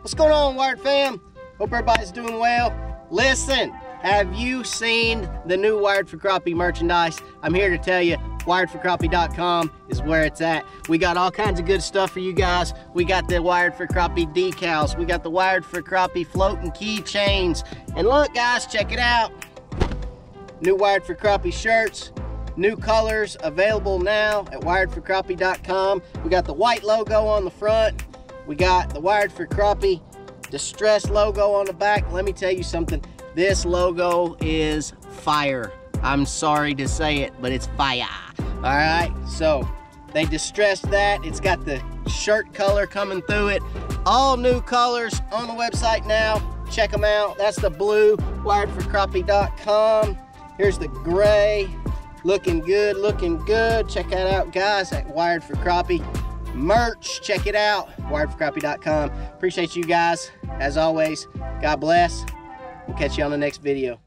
What's going on, Wired fam? Hope everybody's doing well. Listen, have you seen the new Wired for Crappie merchandise? I'm here to tell you, wiredforcrappie.com is where it's at. We got all kinds of good stuff for you guys. We got the Wired for Crappie decals. We got the Wired for Crappie floating keychains. And look, guys, check it out. New Wired for Crappie shirts, new colors available now at wiredforcrappie.com. We got the white logo on the front. We got the Wired for Crappie distress logo on the back. Let me tell you something. This logo is fire. I'm sorry to say it, but it's fire. All right, so they distressed that. It's got the shirt color coming through it. All new colors on the website now. Check them out. That's the blue, wiredforcrappie.com. Here's the gray. Looking good, looking good. Check that out, guys, at Wired for Crappie merch. Check it out, wiredforcrappie.com. Appreciate you guys. As always, God bless. We'll catch you on the next video.